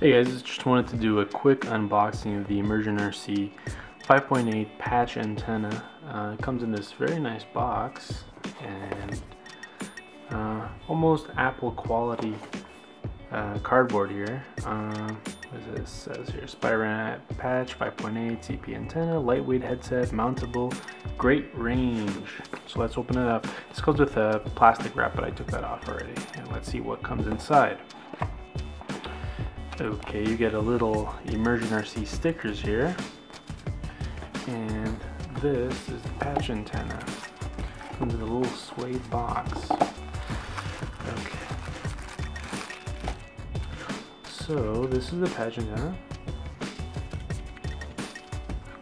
Hey guys, just wanted to do a quick unboxing of the Immersion RC 5.8 patch antenna. Uh, it comes in this very nice box and uh, almost Apple quality uh, cardboard here. Uh, what this says here? SpiroNET patch 5.8 CP antenna, lightweight headset, mountable, great range. So let's open it up. This comes with a plastic wrap, but I took that off already. And let's see what comes inside. Okay, you get a little RC stickers here. And this is the patch antenna. Comes in a little suede box. Okay. So, this is the patch antenna.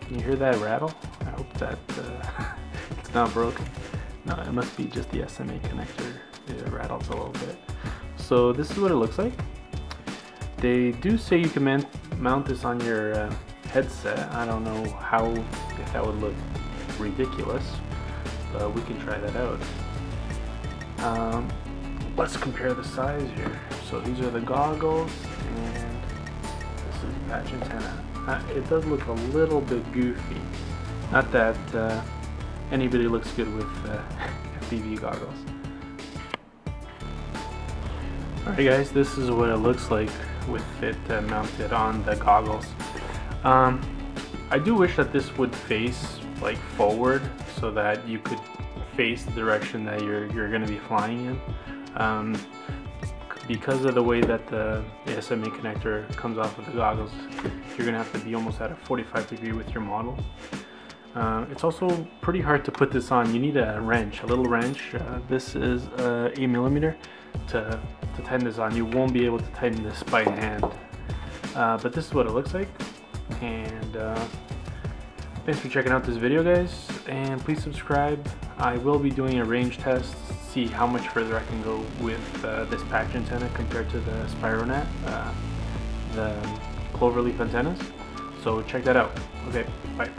Can you hear that rattle? I hope that uh, it's not broken. No, it must be just the SMA connector. It rattles a little bit. So this is what it looks like. They do say you can mount this on your uh, headset. I don't know how, if that would look ridiculous, but we can try that out. Um, let's compare the size here. So these are the goggles, and this is the patch antenna. Uh, it does look a little bit goofy. Not that uh, anybody looks good with uh, FPV goggles. Alright guys, this is what it looks like with it uh, mounted on the goggles. Um, I do wish that this would face like forward so that you could face the direction that you're, you're going to be flying in. Um, because of the way that the, SMA connector comes off of the goggles, you're going to have to be almost at a 45 degree with your model. Uh, it's also pretty hard to put this on. You need a wrench, a little wrench. Uh, this is uh, 8 millimeter to, to tighten this on. You won't be able to tighten this by hand. Uh, but this is what it looks like. And uh, thanks for checking out this video guys. And please subscribe. I will be doing a range test, see how much further I can go with uh, this patch antenna compared to the SpiroNET, uh, the cloverleaf antennas. So check that out. Okay, bye.